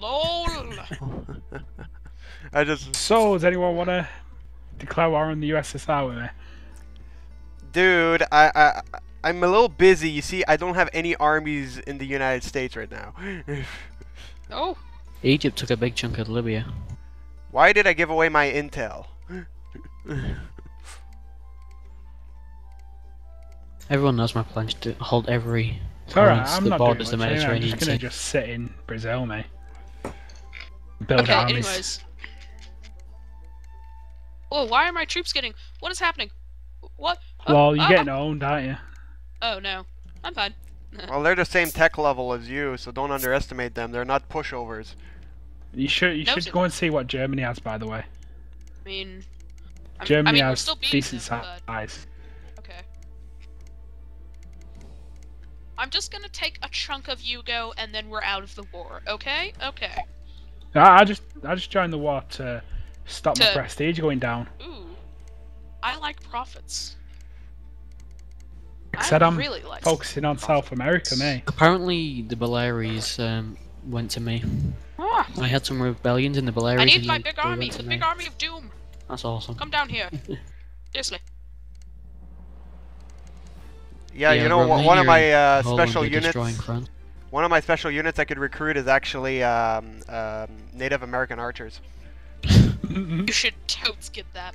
LOL. I just, So, does anyone want to declare war on the USSR with me? dude, I, I, I'm a little busy. You see, I don't have any armies in the United States right now. Oh, Egypt took a big chunk of Libya. Why did I give away my intel? Everyone knows my plans to hold every It's alright, province I'm that not doing borders much the anyway, I'm just gonna just sit in Brazil, mate. Build okay, armies. anyways. Oh, why are my troops getting... What is happening? What? Oh, Well, you're ah, getting owned, aren't you? Oh, no. I'm fine. Well, they're the same tech level as you, so don't underestimate them. They're not pushovers. You should you No, should sir. go and see what Germany has, by the way. I mean... Germany I mean, has still beating decent them, but... size. I'm just gonna take a chunk of Yugo and then we're out of the war, okay? Okay. I, I just I just joined the war to stop my To- prestige going down. Ooh. I like profits. I said I'm really like Focusing on South America, mate. Apparently, the Baleares um, went to me. Ah, I had some rebellions in the Baleares. I need my big army, went the to big army of doom. That's awesome. Come down here. Seriously. Yeah, you know, Romania one of my uh, special units. destroying One of my special units I could recruit is actually um, um, Native American archers. You should totes get that.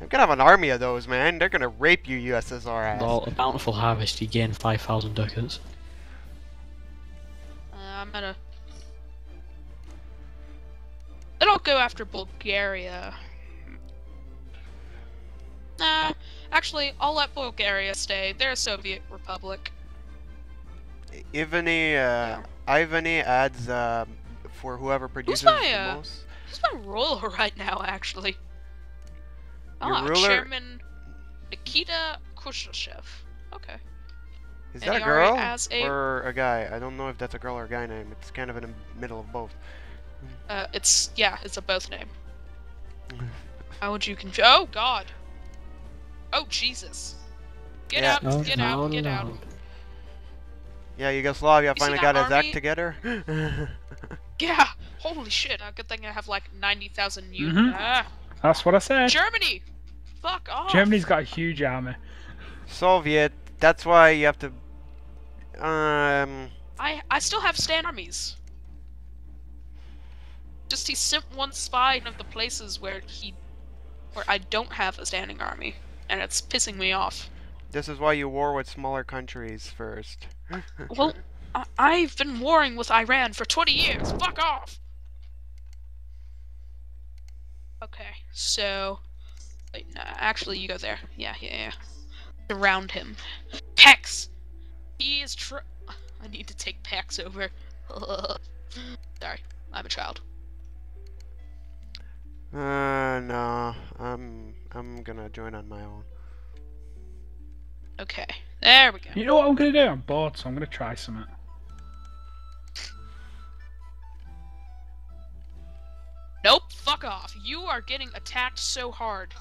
I'm gonna have an army of those, man. They're gonna rape you, USSR ass. Well, a bountiful harvest, you gain 5,000 ducats. Uh, I'm gonna. Then I'll go after Bulgaria. Nah, actually, I'll let Bulgaria stay. They're a Soviet republic. Ivany, uh, Ivany adds um, for whoever produces my, the uh, most. Who's my ruler right now, actually? Your ah, ruler- Chairman Nikita Khrushchev. Okay. Is and that a girl a- or a guy? I don't know if that's a girl or a guy name. It's kind of in the middle of both. Uh, it's yeah, it's a both name. How would you conf- Oh God. Oh Jesus. Get Yeah. out! Oh, get no, out! Get no. out! Yeah, Yugoslavia You see finally that got his army? act together. Yeah! Holy shit! Uh, good thing I have like ninety thousand units. Mhm. Ah. That's what I said. Germany. Fuck off. Germany's got a huge army. Soviet. That's why you have to. Um. I I still have stand armies. Just he sent one spy in of the places where he, where I don't have a standing army, and it's pissing me off. This is why you war with smaller countries first. Well, I- I've been warring with Iran for 20 years. Fuck off. Okay, so wait, no, actually, you go there. Yeah, yeah, yeah. Surround him. Pex. He is tr. I need to take Pex over. Sorry, I'm a child. Uh, no. I'm I'm gonna join on my own. Okay, there we go. You know what I'm gonna do? I'm bored, so I'm gonna try something. Nope, fuck off. You are getting attacked so hard.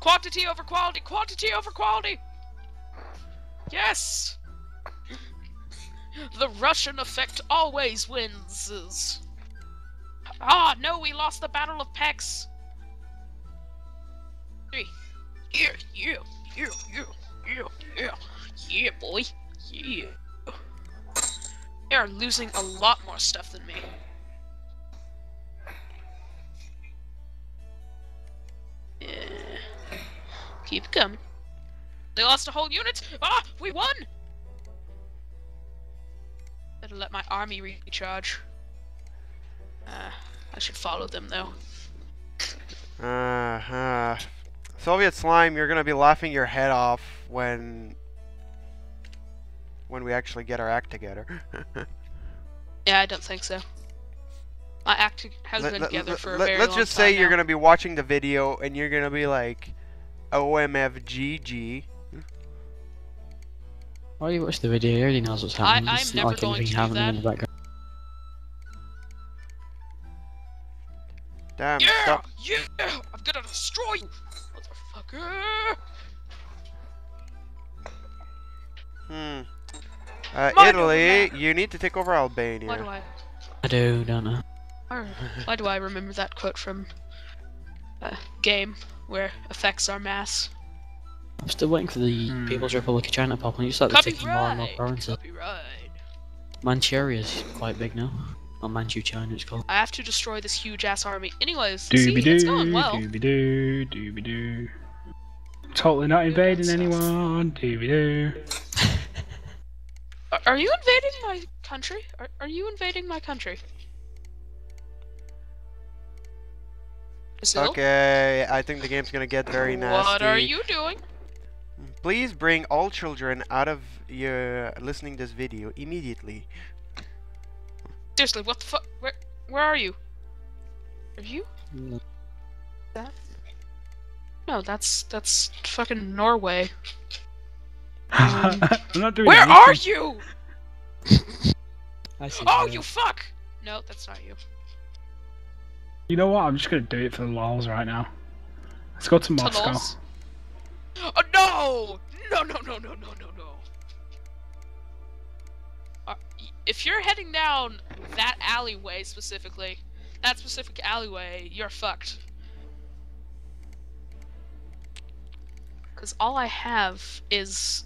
Quantity over quality, quantity over quality! Yes! The Russian effect always wins. Ah, no, we lost the Battle of Pex. Three. Yeah, yeah, yeah, yeah, yeah, yeah, yeah, boy. Yeah. They are losing a lot more stuff than me. Yeah. Keep coming. They lost a whole unit! Ah! We won! Let my army recharge. Uh, I should follow them though. Uh, uh, Soviet slime, you're gonna be laughing your head off when when we actually get our act together. Yeah, I don't think so. My act has Let- been let- together let- for a very Let's long just say time you're gonna be watching the video and you're gonna be like, OMFGG. Why already watched the video, he already knows what's happening. I, am never like going to do that. In the background. Damn, yeah, stop. Yeah! I'm gonna destroy you! Motherfucker! Hmm. Uh, Italy, you need to take over Albania. Why do I? I do, don't know. Why, why do I remember that quote from a game where effects are mass? I'm still waiting for the Hmm. People's Republic of China to pop, and you start taking more and more Copyright. provinces. Copyright. Manchuria's quite big now. Or Manchu China, it's called. I have to destroy this huge ass army. Anyways, see, it's going well. dooby doo, dooby doo. Totally not invading sus. anyone. Dooby doo. Are, are you invading my country? Are, are you invading my country? Brazil? Okay, I think the game's gonna get very nasty. What are you doing? Please bring all children out of your listening this video immediately. Seriously, what the fuck? Where, where are you? Are you? That? No, that's that's fucking Norway. I'm not doing Where anything. are you? I see. Oh, you fuck! No, that's not you. You know what? I'm just gonna do it for the lols right now. Let's go to Moscow. Oh no! No! No! No! No! No! No! No! Uh, if you're heading down that alleyway specifically, that specific alleyway, you're fucked. Because all I have is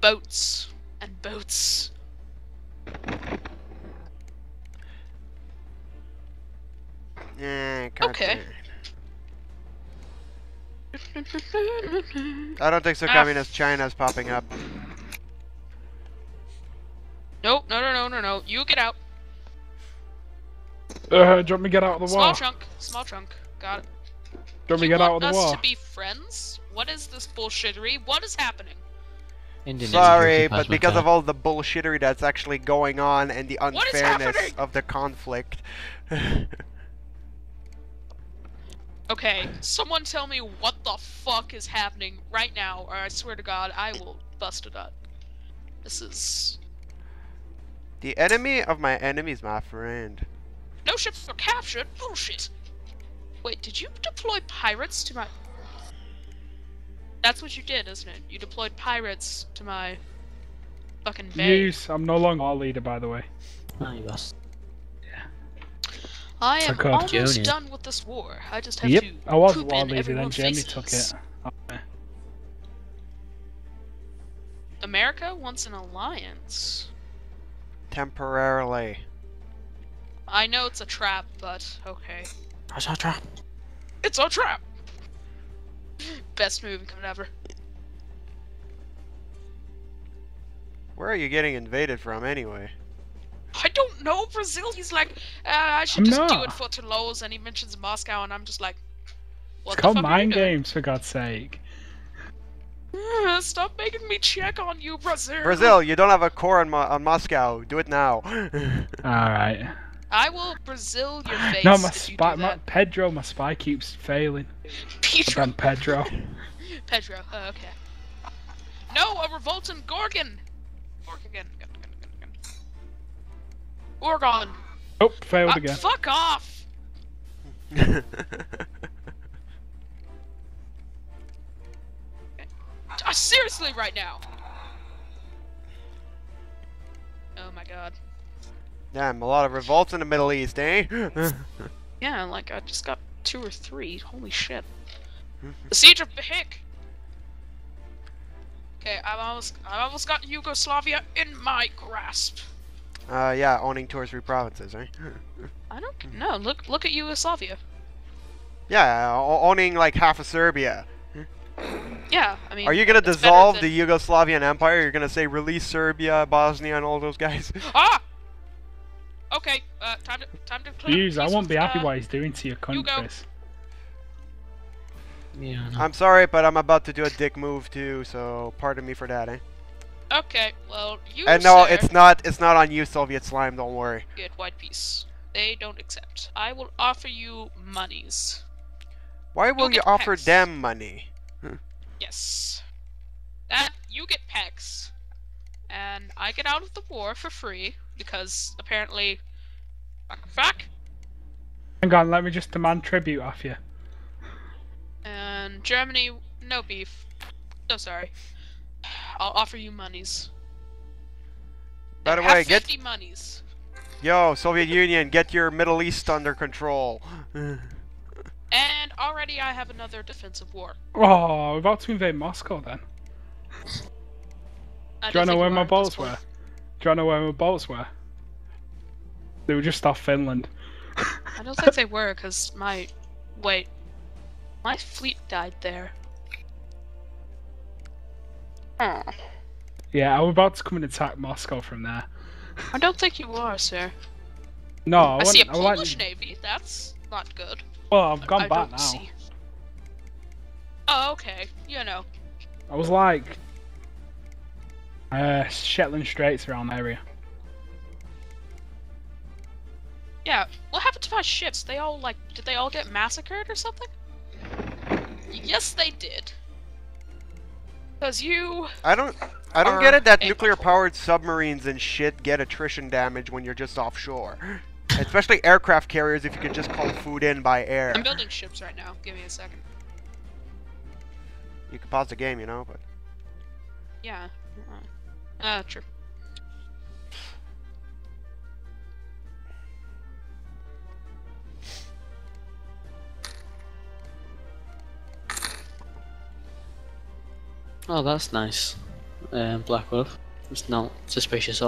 boats and boats. Yeah, Okay. damn. I don't think so. Ah. Communist China's popping up. Nope, no, no, no, no, no. You get out. Uh, do you want me to get out of the wall. Small war? trunk. Small trunk. Got it. Do you want me to get out of the us war? to be friends? What is this bullshittery? What is happening? Indonesia Sorry, but because of all the bullshittery that's actually going on and the unfairness of the conflict. Okay, someone tell me what the fuck is happening right now, or I swear to God, I will bust it up. This is the enemy of my enemy is my friend. no ships were captured. Bullshit. Wait, did you deploy pirates to my? That's what you did, isn't it? You deployed pirates to my fucking bay. Use. I'm no longer our leader, by the way. Ah, you bastard. I am Took almost Germany. done with this war. I just have Yep, to I was poop war in leader, then everyone's Germany faces. took it. Okay. America wants an alliance. Temporarily. I know it's a trap, but okay. It's a trap. It's a trap! Best movie coming ever. Where are you getting invaded from anyway? I don't know Brazil. He's like, uh, I should I'm just do it for the lols, and he mentions Moscow, and I'm just like, what It's the called fuck are you mind games, for God's sake. Uh, Stop making me check on you, Brazil. Brazil, you don't have a core on, Mo- on Moscow. Do it now. Alright. I will Brazil your face No, my spy, my. Pedro, my spy keeps failing. Pedro. Damn Pedro. Pedro. Oh, okay. No, a revolting Gorgon. Gorgon. Gorgon. Gorgon. Gorgon. Oh, failed Uh, again. fuck off. Uh, seriously, right now. Oh my god. Damn, a lot of revolts in the Middle East, eh? Yeah, like I just got two or three. Holy shit. The siege of Bahik. Okay, I've almost, I've almost got Yugoslavia in my grasp. Uh, yeah, owning two or three provinces, eh? I don't know. Look, look at Yugoslavia. Yeah, owning like half of Serbia. Yeah, I mean. Are you gonna dissolve than- the Yugoslavian Empire? You're gonna say release Serbia, Bosnia, and all those guys? Ah. Okay. Uh, time to time to. clear up Jeez, I won't be with, happy uh, what he's doing to your you go. countries. Yeah, I know. I'm sorry, but I'm about to do a dick move too, so pardon me for that, eh? Okay, well, you. And no, sir, it's not. It's not on you, Soviet slime. Don't worry. Get white peace. They don't accept. I will offer you monies. Why will you get offer pecs. them money? Yes. That you get pecs, and I get out of the war for free because apparently, fuck, fuck, Hang on, let me just demand tribute off you. and Germany, no beef. So sorry. I'll offer you monies. By the Have way, get 50 monies. yo Soviet Union, get your Middle East under control. And already I have another defensive war. Oh, we're about to invade Moscow then. I Do you don't know where my are bolts point. were? Do you know where my bolts were? They were just off Finland. I don't think they were, because my. Wait. My fleet died there. Yeah, I'm about to come and attack Moscow from there. I don't think you are, sir. No, I, I, see a Polish navy. That's not good. Well, I've gone I back now. see. Oh, okay. You know. I was like, uh, Shetland Straits around the area. Yeah. What happened to my ships? They all like did they all get massacred or something? Yes, they did. Cause you I don't I don't get it that nuclear powered submarines and shit get attrition damage when you're just offshore. Especially aircraft carriers if you can just call food in by air. I'm building ships right now. Give me a second. You can pause the game, you know, but Yeah. Uh, uh true. Oh, that's nice. Um, Black Wolf. It's not suspicious